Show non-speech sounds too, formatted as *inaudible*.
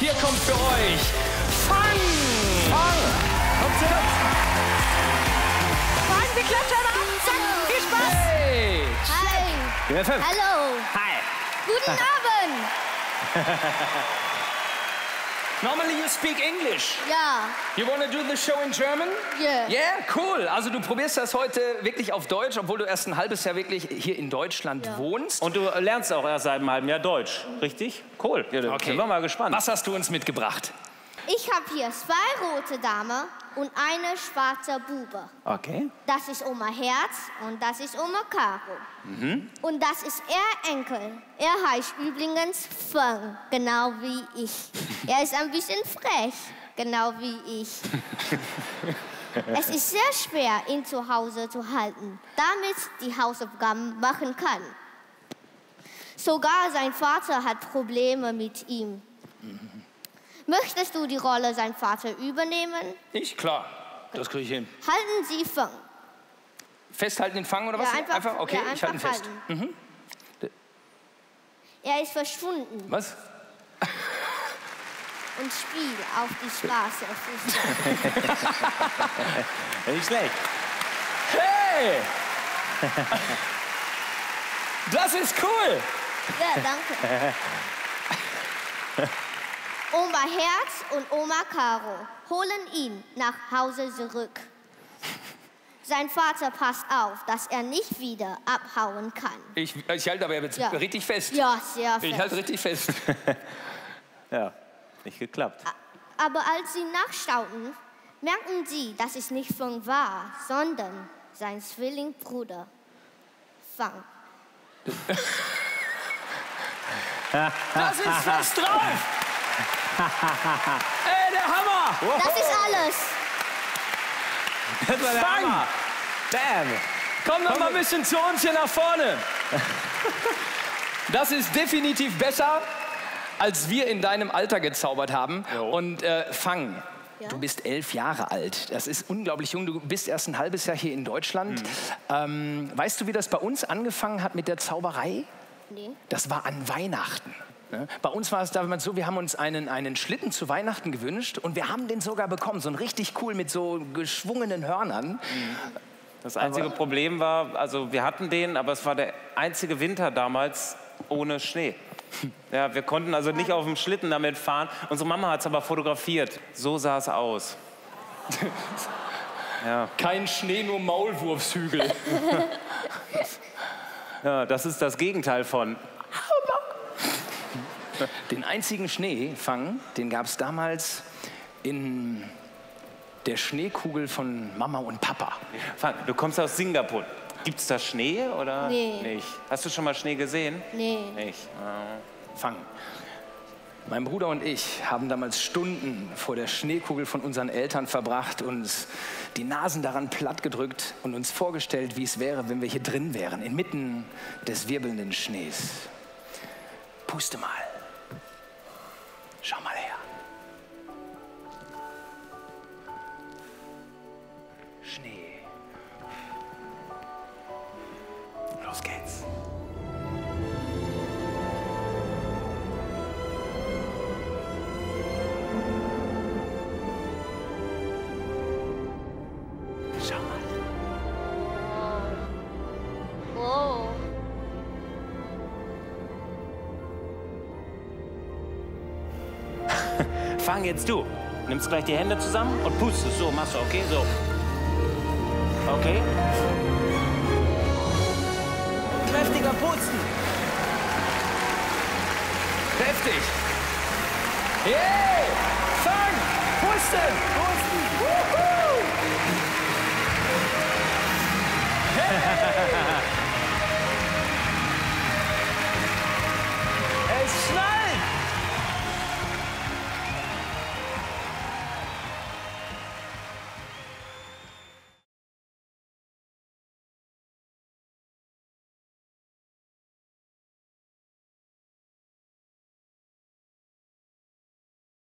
Hier kommt für euch Fang! Fang! Kommt zurück! Fragen Sie Klatschern ab. Zack, viel Spaß. Hey! Hi. Hallo. Hi! Guten *laughs* Abend. Normally you speak English. Ja. You wanna do the show in German? Yeah. Yeah, cool. Also du probierst das heute wirklich auf Deutsch, obwohl du erst ein halbes Jahr wirklich hier in Deutschland Ja. wohnst. Und du lernst auch erst seit einem halben Jahr Deutsch, richtig? Cool. Ja, dann sind wir mal gespannt. Was hast du uns mitgebracht? Ich habe hier zwei rote Dame und eine schwarze Bube. Okay. Das ist Oma Herz und das ist Oma Caro. Und das ist ihr Enkel. Er heißt übrigens Feng, genau wie ich. Er ist ein bisschen frech, genau wie ich. *laughs* es ist sehr schwer, ihn zu Hause zu halten, damit die Hausaufgaben machen kann. Sogar sein Vater hat Probleme mit ihm. Möchtest du die Rolle sein Vater übernehmen? Ich? Klar. Das kriege ich hin. Halten Sie Feng. Festhalten den Fang oder was? Ja, einfach, Okay, ja, ich halte ihn einfach fest. halten. Er ist verschwunden Was? *laughs* und Spiel auf die Straße. *laughs* Nicht schlecht. Hey! *laughs* Das ist cool! ja, danke. Oma Herz und Oma Caro holen ihn nach Hause zurück. Sein Vater passt auf, dass er nicht wieder abhauen kann. Ich, ich halte aber jetzt Ja. richtig fest. Ja, sehr Ich halte fest. richtig fest. *laughs* Ja, nicht geklappt. Aber als sie nachschauten, merkten sie, dass es nicht Feng war, sondern sein Zwillingbruder Fang. *laughs* Das ist was drauf! *laughs* Ey, der Hammer! Das ist alles. Das war der Fang! Hammer. Bam. Komm noch mal ein bisschen zu uns hier nach vorne. Das ist definitiv besser, als wir in deinem Alter gezaubert haben. Jo. Und äh, Fang, Ja? du bist elf Jahre alt. Das ist unglaublich jung. Du bist erst ein halbes Jahr hier in Deutschland. Ähm, weißt du, wie das bei uns angefangen hat mit der Zauberei? Nee. Das war an Weihnachten. Ne? Bei uns war es damals so, wir haben uns einen, einen Schlitten zu Weihnachten gewünscht und wir haben den sogar bekommen. So ein richtig cool mit so geschwungenen Hörnern. Das einzige Problem war, also wir hatten den, aber es war der einzige Winter damals ohne Schnee. *laughs* Ja, wir konnten also nicht auf dem Schlitten damit fahren. Unsere Mama hat es aber fotografiert. So sah es aus. *laughs* Kein Schnee, nur Maulwurfshügel. *laughs* Ja, das ist das Gegenteil von. Den einzigen Schneefang, den gab es damals in der Schneekugel von Mama und Papa. Du kommst aus Singapur. Gibt es da Schnee oder Nee. nicht? Hast du schon mal Schnee gesehen? Nee. Nicht. Ah. Fang. Mein Bruder und ich haben damals Stunden vor der Schneekugel von unseren Eltern verbracht, uns die Nasen daran platt gedrückt und uns vorgestellt, wie es wäre, wenn wir hier drin wären, inmitten des wirbelnden Schnees. Puste mal. Schau mal her. Schnee. Los geht's. Fang jetzt du. Nimmst gleich die Hände zusammen und pustest. So, machst du, okay? So. Okay. Kräftiger pusten. Kräftig. Yay! Fang! Pusten! Pusten!